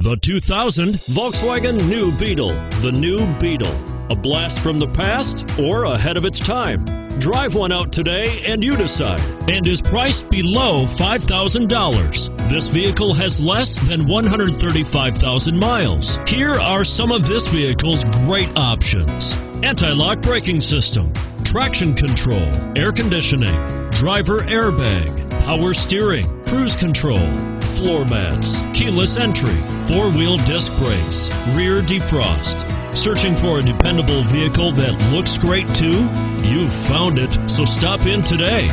The 2000 Volkswagen New Beetle. The New Beetle. A blast from the past or ahead of its time? Drive one out today and you decide. And is priced below $5,000. This vehicle has less than 135,000 miles. Here are some of this vehicle's great options anti lock braking system, traction control, air conditioning, driver airbag, power steering, cruise control floor mats, keyless entry, four wheel disc brakes, rear defrost. Searching for a dependable vehicle that looks great too? You've found it, so stop in today.